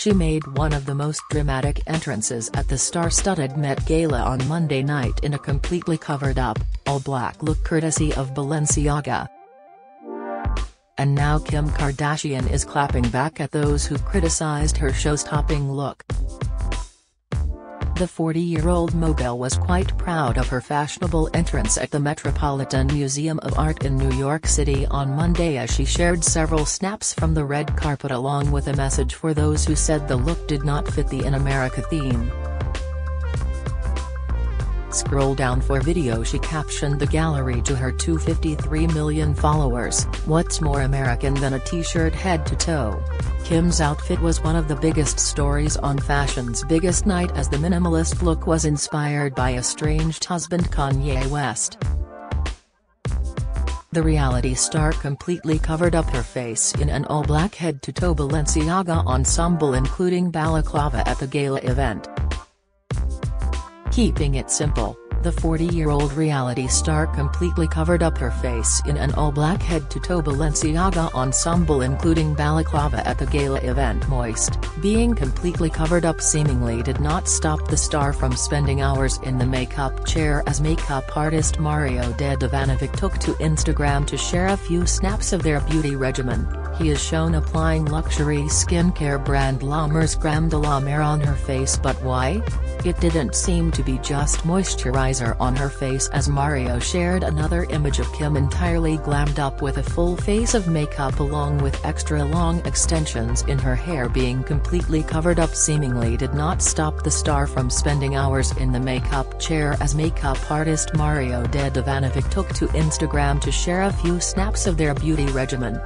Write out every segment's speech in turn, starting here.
She made one of the most dramatic entrances at the star-studded Met Gala on Monday night in a completely covered-up, all-black look courtesy of Balenciaga. And now Kim Kardashian is clapping back at those who criticized her show-stopping look. The 40-year-old mogul was quite proud of her fashionable entrance at the Metropolitan Museum of Art in New York City on Monday as she shared several snaps from the red carpet along with a message for those who said the look did not fit the In America theme. Scroll down for video she captioned the gallery to her 253 million followers, what's more American than a t-shirt head to toe? Kim's outfit was one of the biggest stories on fashion's biggest night as the minimalist look was inspired by estranged husband Kanye West. The reality star completely covered up her face in an all-black head-to-toe Balenciaga ensemble including balaclava at the gala event. Keeping it simple, the 40-year-old reality star completely covered up her face in an all-black head-to-toe Balenciaga ensemble including balaclava at the gala event. Moist, being completely covered up seemingly did not stop the star from spending hours in the makeup chair as makeup artist Mario Dedivanovic took to Instagram to share a few snaps of their beauty regimen he is shown applying luxury skincare brand La Crème de la Mer on her face but why? It didn't seem to be just moisturizer on her face as Mario shared another image of Kim entirely glammed up with a full face of makeup along with extra long extensions in her hair being completely covered up seemingly did not stop the star from spending hours in the makeup chair as makeup artist Mario Dedivanovic took to Instagram to share a few snaps of their beauty regimen.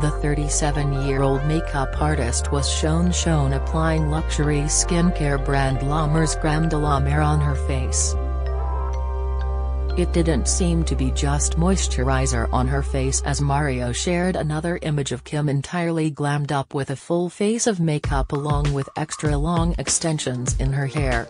The 37-year-old makeup artist was shown shown applying luxury skincare brand La Mer's Crème de la Mer on her face. It didn't seem to be just moisturizer on her face as Mario shared another image of Kim entirely glammed up with a full face of makeup along with extra long extensions in her hair.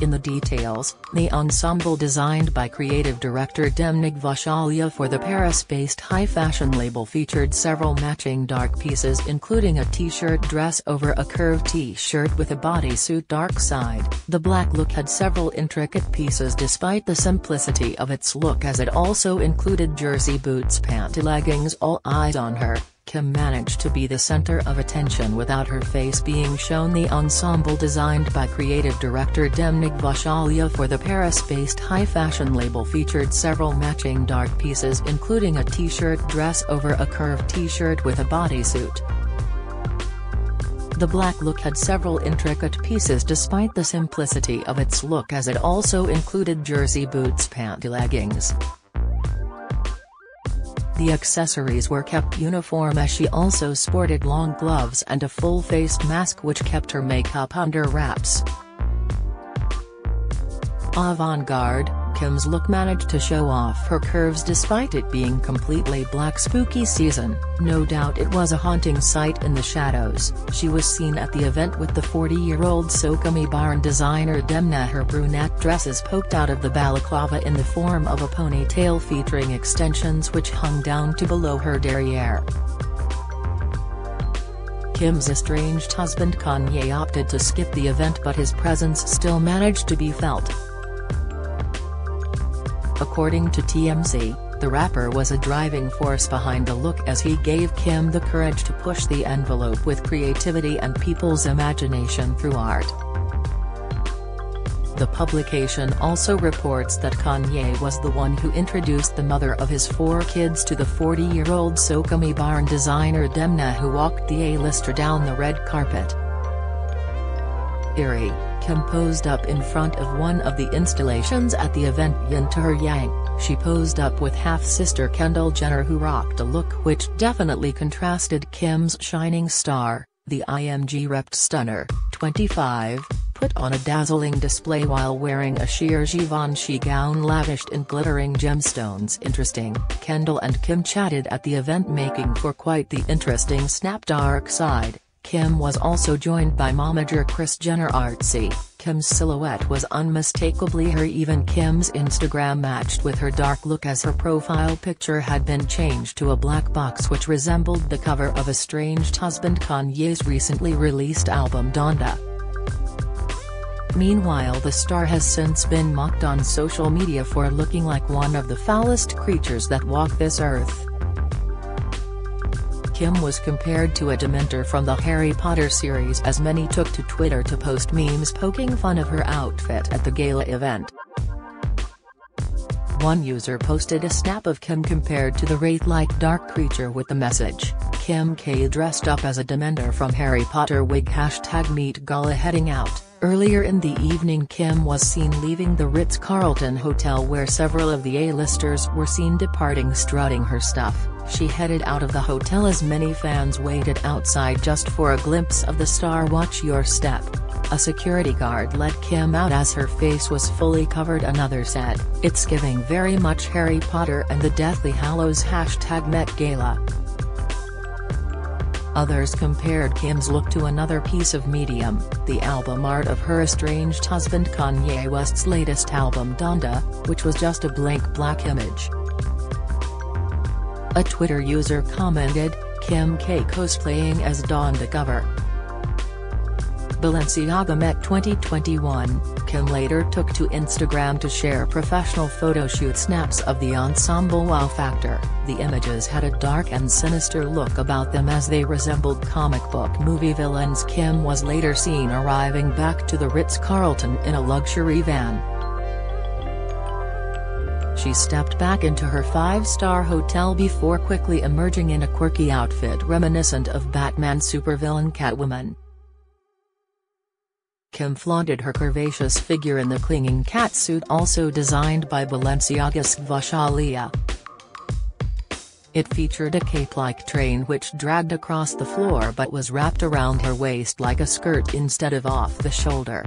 In the details, the ensemble designed by creative director Demna Gvasalia for the Paris-based high-fashion label featured several matching dark pieces including a t-shirt dress over a curved t-shirt with a bodysuit dark side. The black look had several intricate pieces despite the simplicity of its look as it also included jersey boots panty leggings all eyes on her. Kim managed to be the center of attention without her face being shown the ensemble designed by creative director Demna Gvasalia for the Paris-based high-fashion label featured several matching dark pieces including a t-shirt dress over a curved t-shirt with a bodysuit. The black look had several intricate pieces despite the simplicity of its look as it also included jersey boots panty leggings. The accessories were kept uniform as she also sported long gloves and a full-face mask which kept her makeup under wraps. Avant-garde, Kim's look managed to show off her curves despite it being completely black spooky season, no doubt it was a haunting sight in the shadows. She was seen at the event with the 40-year-old Sukhumi-born designer Demna her brunette dresses poked out of the balaclava in the form of a ponytail featuring extensions which hung down to below her derriere. Kim's estranged husband Kanye opted to skip the event but his presence still managed to be felt. According to TMZ, the rapper was a driving force behind the look as he gave Kim the courage to push the envelope with creativity and people's imagination through art. The publication also reports that Kanye was the one who introduced the mother of his four kids to the 40-year-old Sukhumi-born designer Demna who walked the A-lister down the red carpet. Eerie. Kim posed up in front of one of the installations at the event Yin to her Yang, she posed up with half-sister Kendall Jenner who rocked a look which definitely contrasted Kim's shining star, the IMG repped stunner, 25, put on a dazzling display while wearing a sheer Givenchy gown lavished in glittering gemstones. Interesting, Kendall and Kim chatted at the event making for quite the interesting snap dark side. Kim was also joined by momager Kris Jenner Artsy. Kim's silhouette was unmistakably her even Kim's Instagram matched with her dark look as her profile picture had been changed to a black box which resembled the cover of estranged husband Kanye's recently released album Donda. Meanwhile the star has since been mocked on social media for looking like one of the foulest creatures that walk this earth. Kim was compared to a Dementor from the Harry Potter series as many took to Twitter to post memes poking fun of her outfit at the gala event. One user posted a snap of Kim compared to the wraith-like dark creature with the message, Kim K dressed up as a Dementor from Harry Potter wig hashtag meet gala heading out. Earlier in the evening Kim was seen leaving the Ritz-Carlton hotel where several of the A-listers were seen departing strutting her stuff. She headed out of the hotel as many fans waited outside just for a glimpse of the star watch your step. A security guard let Kim out as her face was fully covered another said, it's giving very much Harry Potter and the Deathly Hallows hashtag Met Gala. Others compared Kim's look to another piece of Medium, the album art of her estranged husband Kanye West's latest album Donda, which was just a blank black image. A Twitter user commented, Kim K cosplaying as Donda cover. Balenciaga Met 2021, Kim later took to Instagram to share professional photoshoot snaps of the ensemble Wow Factor. The images had a dark and sinister look about them as they resembled comic book movie villains. Kim was later seen arriving back to the Ritz-Carlton in a luxury van. She stepped back into her five-star hotel before quickly emerging in a quirky outfit reminiscent of Batman supervillain Catwoman. Kim flaunted her curvaceous figure in the clinging catsuit also designed by Balenciaga's Gvasalia. It featured a cape-like train which dragged across the floor but was wrapped around her waist like a skirt instead of off the shoulder.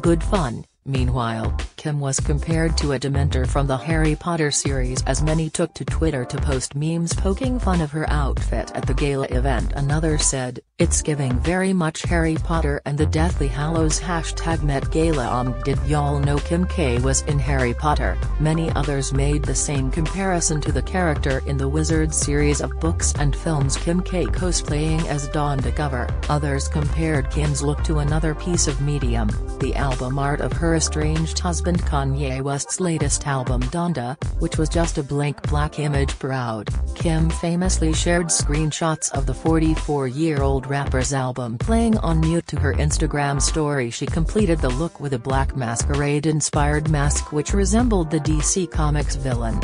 Good fun, Meanwhile, Kim was compared to a Dementor from the Harry Potter series as many took to Twitter to post memes poking fun of her outfit at the gala event another said, it's giving very much Harry Potter and the Deathly Hallows hashtag Met Gala um did y'all know Kim K was in Harry Potter, many others made the same comparison to the character in the Wizard series of books and films. Kim K cosplaying as Donda cover, others compared Kim's look to another piece of medium, the album art of her estranged husband Kanye West's latest album Donda, which was just a blank black image proud, Kim famously shared screenshots of the 44-year-old rapper's album playing on mute to her Instagram story she completed the look with a black masquerade-inspired mask which resembled the DC Comics villain.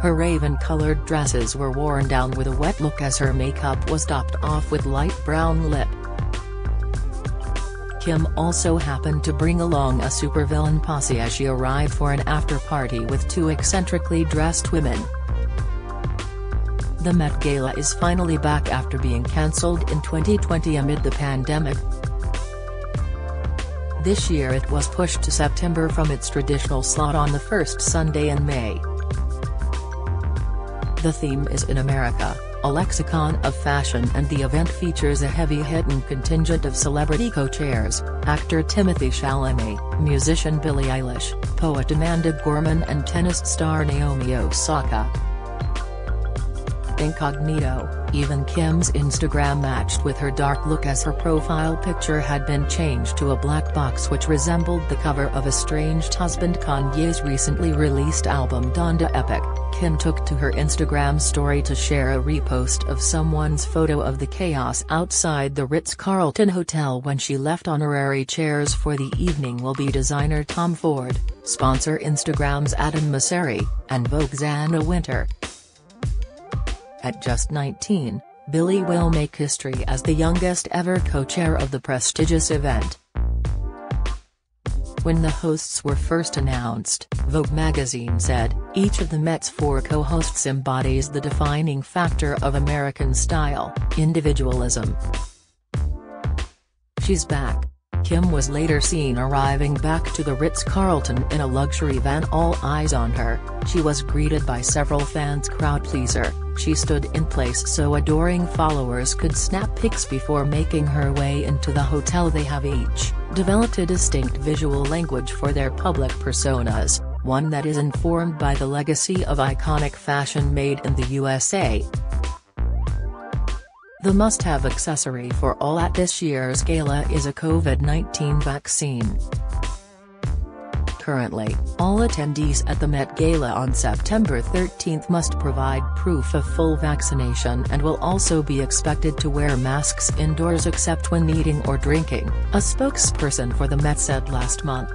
Her raven-colored dresses were worn down with a wet look as her makeup was topped off with light brown lip. Kim also happened to bring along a supervillain posse as she arrived for an after-party with two eccentrically dressed women. The Met Gala is finally back after being cancelled in 2020 amid the pandemic. This year it was pushed to September from its traditional slot on the first Sunday in May. The theme is In America, a lexicon of fashion and the event features a heavy-hitting contingent of celebrity co-chairs, actor Timothée Chalamet, musician Billie Eilish, poet Amanda Gorman and tennis star Naomi Osaka. Incognito, even Kim's Instagram matched with her dark look as her profile picture had been changed to a black box which resembled the cover of estranged husband Kanye's recently released album Donda Epic. Kim took to her Instagram story to share a repost of someone's photo of the chaos outside the Ritz-Carlton Hotel when she left honorary chairs for the evening will be designer Tom Ford, sponsor Instagram's Adam Mosseri, and Vogue's Anna Wintour. At just 19, Billie will make history as the youngest ever co-chair of the prestigious event. When the hosts were first announced, Vogue magazine said, each of the Met's four co-hosts embodies the defining factor of American style, individualism. She's back. Kim was later seen arriving back to the Ritz-Carlton in a luxury van all eyes on her, she was greeted by several fans crowd pleaser, she stood in place so adoring followers could snap pics before making her way into the hotel they have each, developed a distinct visual language for their public personas, one that is informed by the legacy of iconic fashion made in the USA. The must-have accessory for all at this year's gala is a COVID-19 vaccine. Currently, all attendees at the Met Gala on September 13 must provide proof of full vaccination and will also be expected to wear masks indoors except when eating or drinking, a spokesperson for the Met said last month.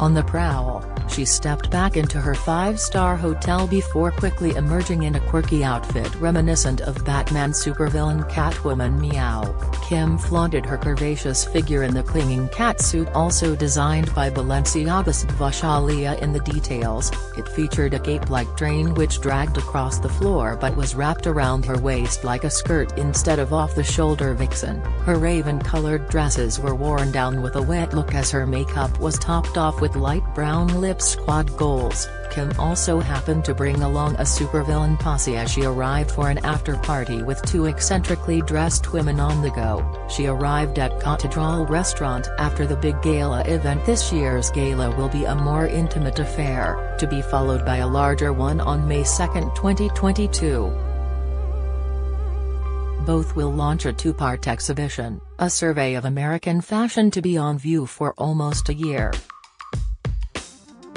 On the prowl, she stepped back into her five-star hotel before quickly emerging in a quirky outfit reminiscent of Batman supervillain Catwoman Meow. Kim flaunted her curvaceous figure in the clinging catsuit also designed by Balenciaga's Gvasalia in the details, it featured a cape-like train which dragged across the floor but was wrapped around her waist like a skirt instead of off-the-shoulder vixen. Her raven-colored dresses were worn down with a wet look as her makeup was topped off with light brown lip squad goals, Kim also happened to bring along a supervillain posse as she arrived for an after-party with two eccentrically dressed women on the go. She arrived at Cathedral Restaurant after the big gala event This year's gala will be a more intimate affair, to be followed by a larger one on May 2, 2022. Both will launch a two-part exhibition, a survey of American fashion to be on view for almost a year.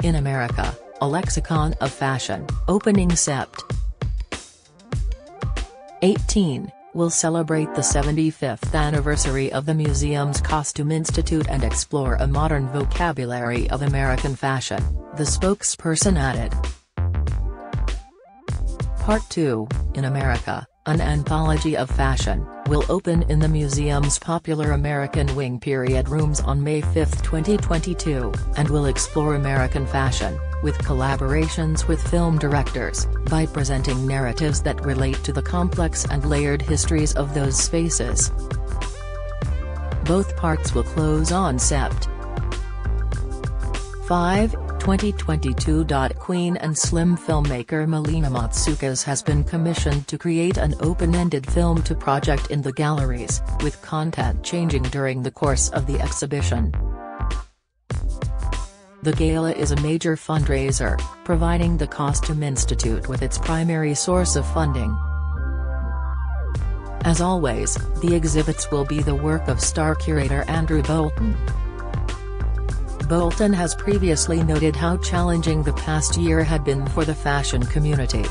In America, a lexicon of fashion, opening Sept. 18, will celebrate the 75th anniversary of the museum's Costume Institute and explore a modern vocabulary of American fashion, the spokesperson added. Part 2, in America, an anthology of fashion, will open in the museum's popular American Wing Period Rooms on May 5, 2022, and will explore American fashion, with collaborations with film directors, by presenting narratives that relate to the complex and layered histories of those spaces. Both parts will close on Sept. 5, 2022. Queen and Slim filmmaker Melina Matsoukas has been commissioned to create an open-ended film to project in the galleries, with content changing during the course of the exhibition. The gala is a major fundraiser, providing the Costume Institute with its primary source of funding. As always, the exhibits will be the work of star curator Andrew Bolton. Bolton has previously noted how challenging the past year had been for the fashion community.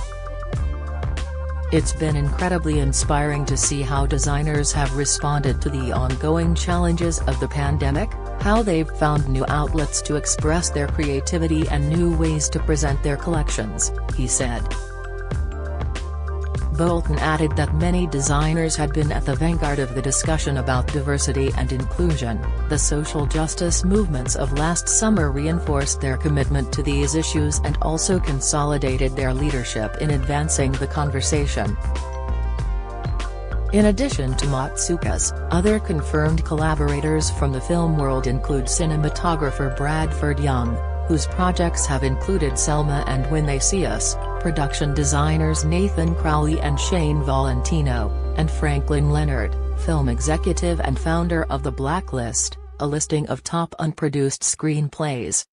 It's been incredibly inspiring to see how designers have responded to the ongoing challenges of the pandemic, how they've found new outlets to express their creativity and new ways to present their collections, he said. Bolton added that many designers had been at the vanguard of the discussion about diversity and inclusion, the social justice movements of last summer reinforced their commitment to these issues and also consolidated their leadership in advancing the conversation. In addition to Matsoukas, other confirmed collaborators from the film world include cinematographer Bradford Young, whose projects have included Selma and When They See Us, production designers Nathan Crowley and Shane Valentino, and Franklin Leonard, film executive and founder of The Blacklist, a listing of top unproduced screenplays.